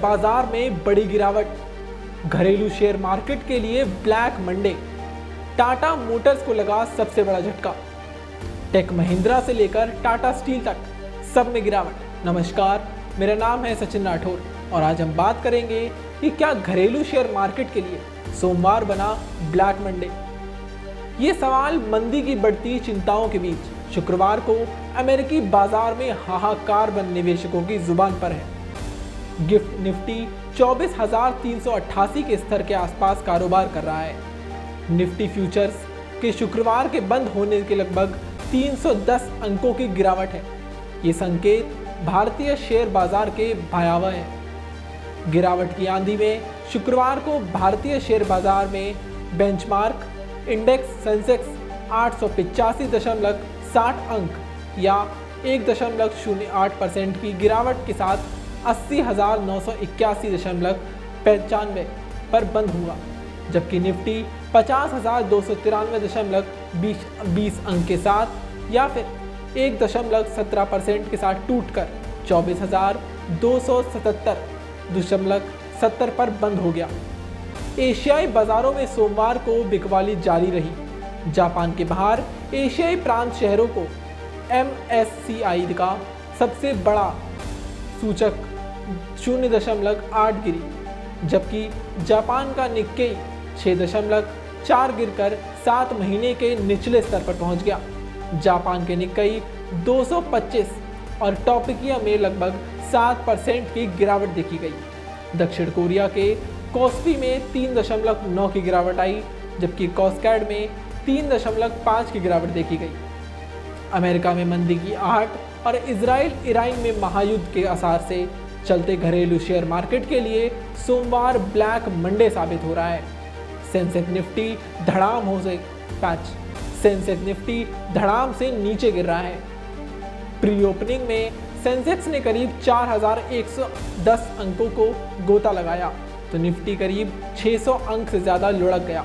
बाज़ार में बड़ी गिरावट। घरेलू शेयर मार्केट के लिए ब्लैक मंडे। टाटा मोटर्स को लगा सबसे बड़ा झटका। टेक महिंद्रा से लेकर टाटा स्टील तक सब में गिरावट। नमस्कार, मेरा नाम है सचिन राठौर और आज हम बात करेंगे कि क्या घरेलू शेयर मार्केट के लिए सोमवार बना ब्लैक मंडे। ये सवाल मंदी की बढ़ती चिंताओं के बीच शुक्रवार को अमेरिकी बाज़ार में हाहाकार बन निवेशकों की ज़ुबान पर है। गिफ्ट निफ्टी 24,388 के स्तर के आसपास कारोबार कर रहा है। निफ्टी फ्यूचर्स के शुक्रवार के बंद होने के लगभग 310 अंकों की गिरावट है। ये संकेत भारतीय शेयर बाज़ार के भयावह है। गिरावट की आंधी में शुक्रवार को भारतीय शेयर बाज़ार में बेंचमार्क इंडेक्स सेंसेक्स आठ अंक या एक दशमलव शून्य आठ परसेंट की गिरावट के साथ अस्सी हज़ार नौ सौ इक्यासी दशमलव पचानवे पर बंद हुआ, जबकि निफ्टी पचास हज़ार दो सौ तिरानवे दशमलव बीस बीस अंक के साथ या फिर एक दशमलव सत्रह परसेंट के साथ टूट कर चौबीस हज़ार दो सौ सतहत्तर दशमलव सत्तर पर बंद हो गया। एशियाई बाजारों में सोमवार को बिकवाली जारी रही। जापान के बाहर एशियाई प्रांत शहरों को MSCI का सबसे बड़ा सूचक शून्य दशमलव आठ गिरी, जबकि जापान का निक्केई छः दशमलव चार गिरकर सात महीने के निचले स्तर पर पहुँच गया। जापान के निक्कई 225 और टॉपिकिया में लगभग सात परसेंट की गिरावट देखी गई। दक्षिण कोरिया के कॉस्पी में तीन दशमलव नौ की गिरावट आई, जबकि कॉस्कैड में तीन दशमलव पाँच की गिरावट देखी गई। अमेरिका में मंदी की आहट और इसराइल ईरान में महायुद्ध के आसार से चलते घरेलू शेयर मार्केट के लिए सोमवार ब्लैक मंडे साबित हो रहा है। सेंसेक्स निफ्टी धड़ाम हो से पैच। सेंसेक्स निफ्टी धड़ाम से नीचे गिर रहा है। प्री ओपनिंग में सेंसेक्स ने करीब 4,110 अंकों को गोता लगाया तो निफ्टी करीब 600 अंक से ज़्यादा लुढ़क गया।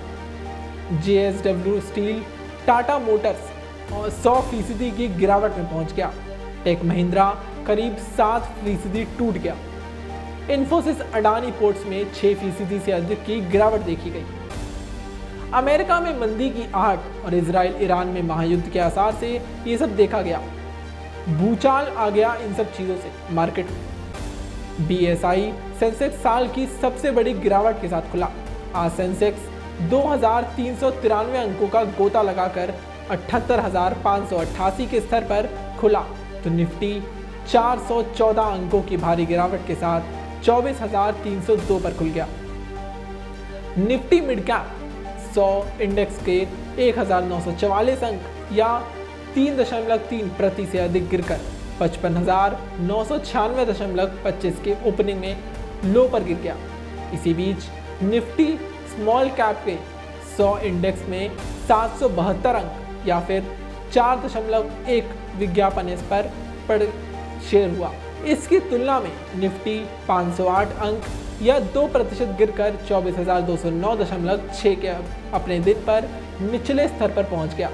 जेएसडब्ल्यू स्टील टाटा मोटर्स और 100 फ़ीसदी की गिरावट में पहुँच गया। टेक महिंद्रा करीब सात फ़ीसदी टूट गया। इन्फोसिस अडानी पोर्ट्स में छह फ़ीसदी से अधिक की गिरावट देखी गई। अमेरिका में मंदी की आहट और इसराइल ईरान में महायुद्ध के आसार से ये सब देखा गया। भूचाल आ गया इन सब चीज़ों से, मार्केट में। बी सेंसेक्स साल की सबसे बड़ी गिरावट के साथ खुला। आज सेंसेक्स दो हज़ार तीन सौ तिरानवे अंकों का गोता लगाकर अठहत्तर के स्तर पर खुला। तो निफ्टी 414 अंकों की भारी गिरावट के साथ 24,302 पर खुल गया। निफ्टी मिड कैप 100 इंडेक्स के 1,944 अंक या 3.3 प्रति से अधिक गिरकर पचपन सौ के ओपनिंग में लो पर गिर गया। इसी बीच निफ्टी स्मॉल कैप के 100 इंडेक्स में सात सौ बहत्तर अंक या फिर चार दशमलव एक विज्ञापन इस पर पड़ शेयर हुआ। इसकी तुलना में निफ्टी 508 अंक या दो प्रतिशत गिरकर चौबीस हज़ार दो सौ नौ दशमलव छः के अपने दिन पर निचले स्तर पर पहुँच गया।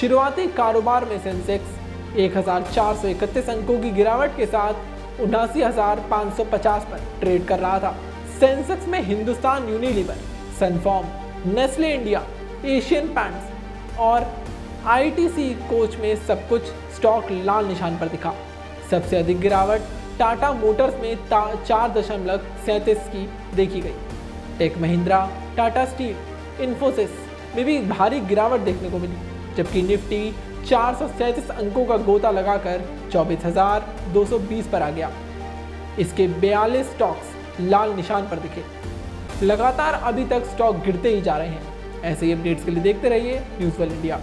शुरुआती कारोबार में सेंसेक्स 1431 अंकों की गिरावट के साथ उनासी पर ट्रेड कर रहा था। सेंसेक्स में Hindustan Unilever, सनफॉर्म, Nestle India, Asian Paints और आईटीसी कोच में सब कुछ स्टॉक लाल निशान पर दिखा। सबसे अधिक गिरावट टाटा मोटर्स में चार दशमलव सैंतीस की देखी गई। टेक महिंद्रा टाटा स्टील इन्फोसिस में भी भारी गिरावट देखने को मिली जबकि निफ्टी चार अंकों का गोता लगाकर 24,220 पर आ गया। इसके 42 स्टॉक्स लाल निशान पर दिखे। लगातार अभी तक स्टॉक गिरते ही जा रहे हैं। ऐसे ही अपडेट्स के लिए देखते रहिए न्यूज़ वर्ल्ड इंडिया।